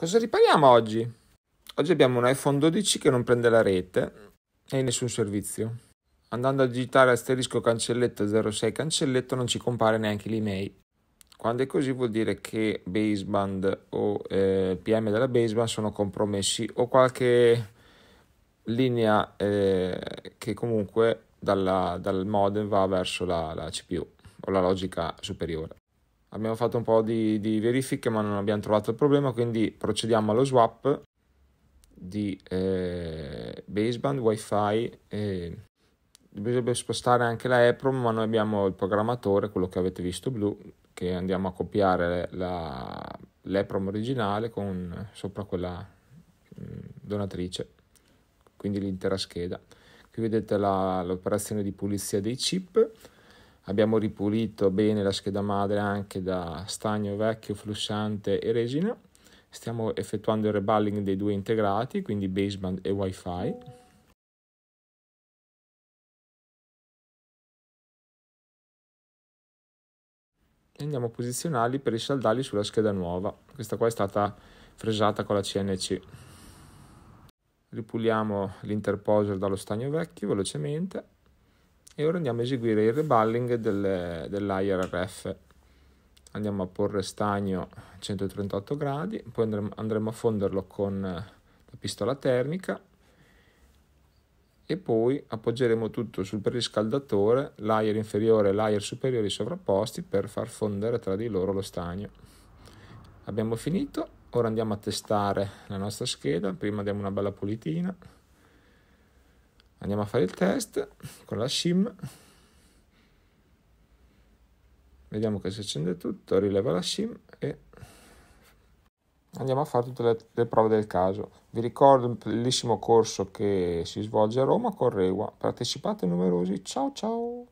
Cosa ripariamo oggi? Oggi abbiamo un iPhone 12 che non prende la rete e nessun servizio. Andando a digitare asterisco cancelletto 06 cancelletto non ci compare neanche l'email. Quando è così vuol dire che baseband o eh, PM della baseband sono compromessi o qualche linea eh, che comunque dalla, dal modem va verso la, la, CPU o la logica superiore. Abbiamo fatto un po' di, di, verifiche ma non abbiamo trovato il problema, quindi procediamo allo swap di eh, baseband, wifi. Eh, bisogna spostare anche la EPROM, ma noi abbiamo il programmatore, quello che avete visto blu, che andiamo a copiare la, l'EPROM originale con sopra quella mm, donatrice, quindi l'intera scheda. Qui vedete la, l'operazione di pulizia dei chip. Abbiamo ripulito bene la scheda madre anche da stagno vecchio, flussante e resina. Stiamo effettuando il reballing dei due integrati, quindi baseband e wifi. e andiamo a posizionarli per risaldarli sulla scheda nuova. Questa qua è stata fresata con la CNC. Ripuliamo l'interposer dallo stagno vecchio velocemente e ora andiamo a eseguire il reballing del, dell'IRRF. Andiamo a porre stagno a 138 gradi, poi andremo, andremo a fonderlo con la pistola termica e poi appoggeremo tutto sul preriscaldatore, l'air inferiore e l'air superiore sovrapposti per far fondere tra di loro lo stagno. Abbiamo finito, ora andiamo a testare la nostra scheda, prima diamo una bella pulitina, andiamo a fare il test con la SIM, vediamo che si accende tutto, rileva la SIM e andiamo a fare tutte le, le, prove del caso. Vi ricordo il bellissimo corso che si svolge a Roma con Rewa. Partecipate numerosi. Ciao ciao!